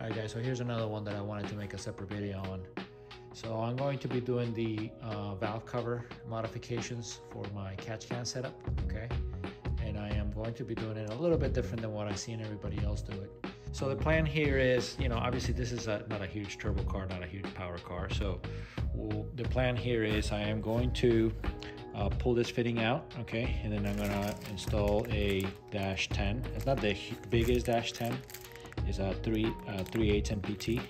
Alright guys, so here's another one that I wanted to make a separate video on. So I'm going to be doing the uh, valve cover modifications for my catch can setup, okay? And I am going to be doing it a little bit different than what I've seen everybody else do it. So the plan here is, you know, obviously this is a, not a huge turbo car, not a huge power car. So we'll, the plan here is I am going to uh, pull this fitting out, okay? And then I'm gonna install a dash 10. It's not the biggest dash 10. It's a 3, uh, 3 8 MPT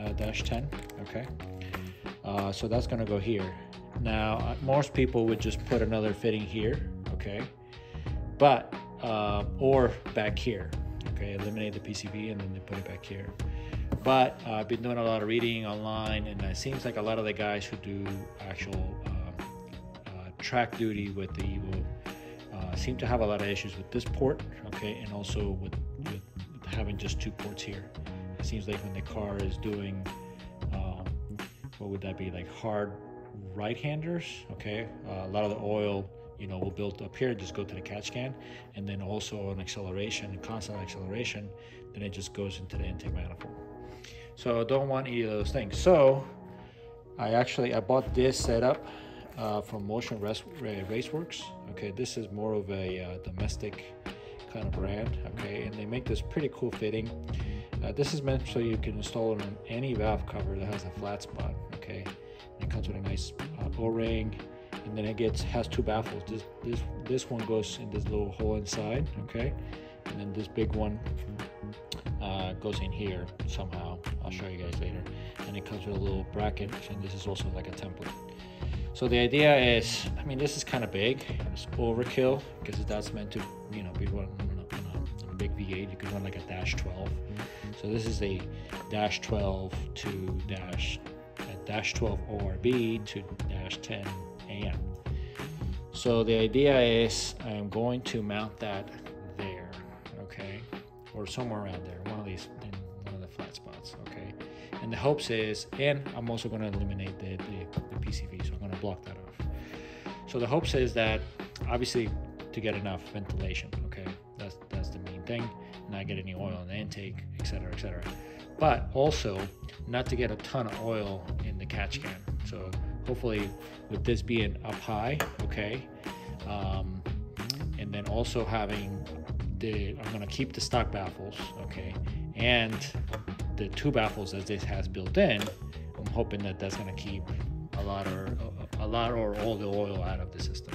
uh, dash 10, okay? Uh, so that's gonna go here. Now, uh, most people would just put another fitting here, okay? But, uh, or back here, okay? Eliminate the PCV and then they put it back here. But uh, I've been doing a lot of reading online and it seems like a lot of the guys who do actual uh, uh, track duty with the Evo uh, seem to have a lot of issues with this port, okay? And also with having just two ports here. It seems like when the car is doing um, what would that be like hard right-handers okay? Uh, a lot of the oil you know will build up here just go to the catch can and then also on acceleration constant acceleration then it just goes into the intake manifold. So I don't want any of those things. So i actually i bought this setup uh, from motion Race, raceworks okay? This is more of a uh, domestic kind of brand okay? And they make this pretty cool fitting. Uh, this is meant so you can install it on any valve cover that has a flat spot okay? And it comes with a nice uh, o-ring and then it gets has two baffles. This this this one goes in this little hole inside okay? And then this big one uh, goes in here somehow. I'll show you guys later. And it comes with a little bracket and this is also like a template so the idea is I mean this is kind of big it's overkill because that's meant to you know be run on a, big V8 you could run like a dash 12 so this is a dash 12 to dash dash 12 ORB to dash 10 AN. So the idea is I'm going to mount that there, okay, or somewhere around there, one of these, in one of the flat spots, okay. And the hopes is, and I'm also going to eliminate the, the, the PCV, so I'm going to block that off. So the hopes is that obviously to get enough ventilation, okay, that's that's the main thing, not get any oil in the intake, etc., etc. But also not to get a ton of oil in the catch can. So hopefully with this being up high, okay, um, and then also having the, I'm gonna keep the stock baffles, okay, and the two baffles that this has built in, I'm hoping that that's gonna keep a lot or a lot or all the oil out of the system,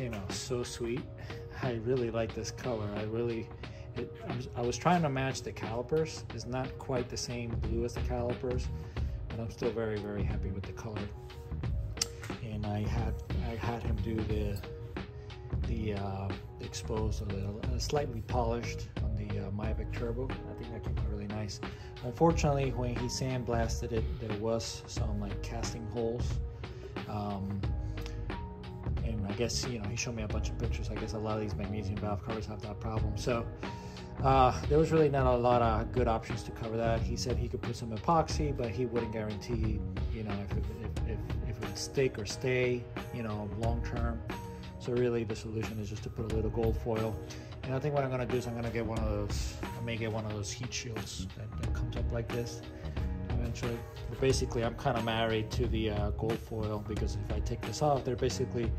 came out so sweet. I really like this color. I really, it, I, was, trying to match the calipers. It's not quite the same blue as the calipers, but I'm still very, very happy with the color. And I had, I had him do the, the uh, exposed, a slightly polished on the uh, MIVEC Turbo. I think that came out really nice. Unfortunately, when he sandblasted it, there was some like casting holes. Um, guess, you know, he showed me a bunch of pictures. I guess a lot of these magnesium valve covers have that problem. So uh, there was really not a lot of good options to cover that. He said he could put some epoxy, but he wouldn't guarantee, you know, if it, if, if, if it would stick or stay, you know, long term. So really the solution is just to put a little gold foil. And I think what I'm gonna do is I'm gonna get one of those, I may get one of those heat shields that, that comes up like this eventually. But basically I'm kind of married to the uh, gold foil because if I take this off, they're basically,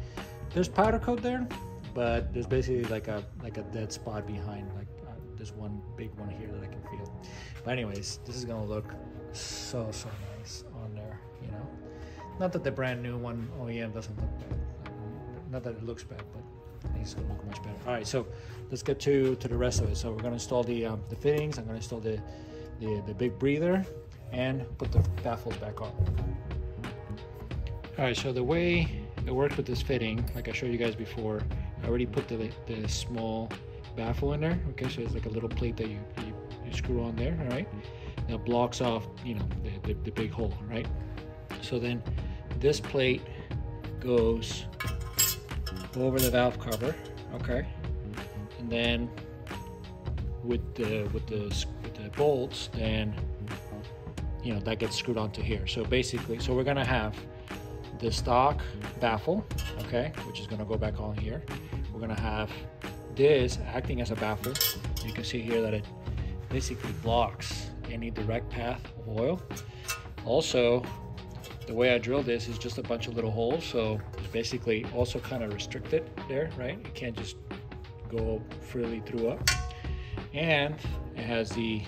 there's powder coat there, but there's basically like a like a dead spot behind, like uh, there's one big one here that I can feel. But anyways, this is gonna look so, so nice on there, you know? Not that the brand new one OEM doesn't look bad not that it looks bad, but I think it's gonna look much better. All right, so let's get to, to the rest of it. So we're gonna install the, um, the fittings. I'm gonna install the, the, the big breather and put the baffles back on. All right, so the way it works with this fitting, like I showed you guys before, I already put the, the small baffle in there. Okay, so it's like a little plate that you, you, you screw on there, all right? That blocks off, you know, the, the, the big hole, right? So then this plate goes over the valve cover okay and then with the with the with the bolts then you know that gets screwed onto here so basically so we're gonna have the stock baffle okay which is gonna go back on here. We're gonna have this acting as a baffle. You can see here that it basically blocks any direct path of oil. Also the way I drill this is just a bunch of little holes so it's basically also kind of restricted there right? You can't just go freely through up. And it has the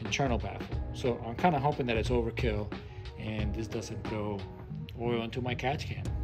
internal baffle. So I'm kind of hoping that it's overkill and this doesn't go oil into my catch can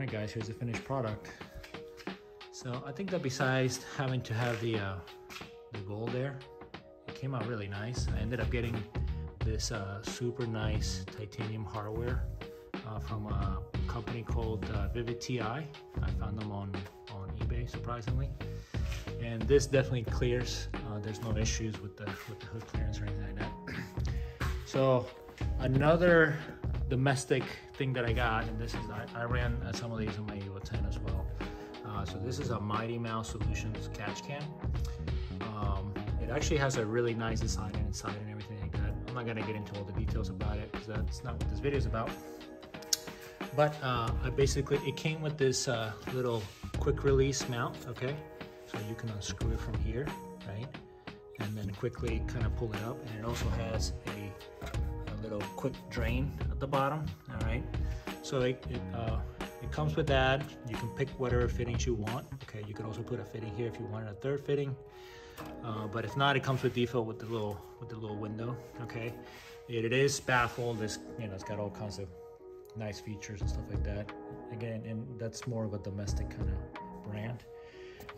all right guys here's the finished product so I think that besides having to have the uh, the gold there it came out really nice I ended up getting this uh, super nice titanium hardware uh, from a company called uh, Vivid TI I found them on on eBay surprisingly. And this definitely clears. Uh, there's no issues with the with the hood clearance or anything like that. so another domestic thing that I got, and this is I, I ran some of these in my Evo 10 as well. Uh, so this is a Mighty Mouse Solutions catch can. Um, it actually has a really nice design inside and everything like that. I'm not gonna get into all the details about it because that's not what this video is about. But uh, I basically, it came with this uh, little quick release mount, okay? So you can unscrew it from here, right? And then quickly kind of pull it up. And it also has little quick drain at the bottom, all right? So it, it, uh, it comes with that. You can pick whatever fittings you want. Okay, you can also put a fitting here if you wanted a third fitting. Uh, but if not, it comes with default with the little with the little window. Okay, it, it is baffled. This you know it's got all kinds of nice features and stuff like that. Again, and that's more of a domestic kind of brand.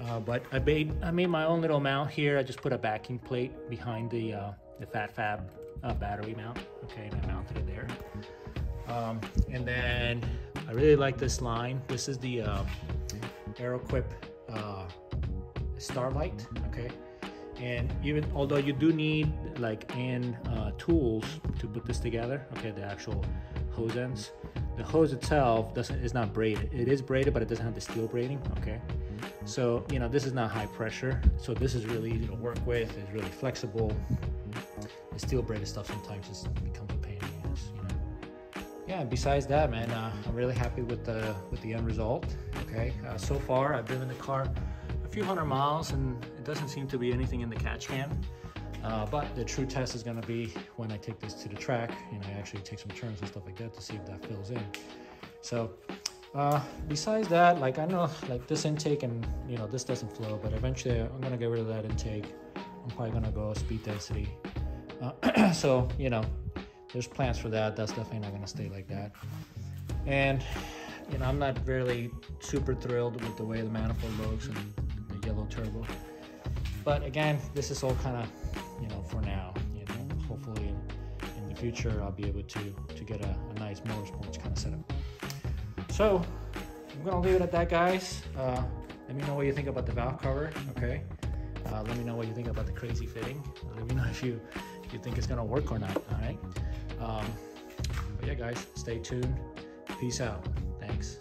Uh, but I made I made my own little mount here. I just put a backing plate behind the uh, the Fat Fab battery mount. Okay, and I mounted it there. Um, and then I really like this line. This is the uh, Aeroquip uh, StarLite. Okay, and even although you do need like in uh, tools to put this together. Okay, the actual hose ends. The hose itself doesn't is not braided. It is braided, but it doesn't have the steel braiding. Okay, so you know this is not high pressure. So this is really easy to work with. It's really flexible. The steel braided stuff sometimes just becomes a pain in the ass. You know. Yeah. Besides that, man, uh, I'm really happy with the with the end result. Okay. Uh, so far, I've driven the car a few hundred miles, and it doesn't seem to be anything in the catch can. Uh, but the true test is going to be when I take this to the track and I actually take some turns and stuff like that to see if that fills in. So uh, besides that, like I know like this intake and you know this doesn't flow, but eventually I'm going to get rid of that intake. I'm probably going to go speed density. Uh, so you know there's plans for that. That's definitely not going to stay like that. And you know I'm not really super thrilled with the way the manifold looks and the yellow turbo. But again, this is all kind of you know, for now. You know, hopefully in, in the future I'll be able to to get a, a nice motorsports kind of setup. So I'm gonna leave it at that, guys. Uh, let me know what you think about the valve cover. Okay. Uh, let me know what you think about the crazy fitting. Let me know if you you think it's gonna work or not. All right. Um, but yeah, guys, stay tuned. Peace out. Thanks.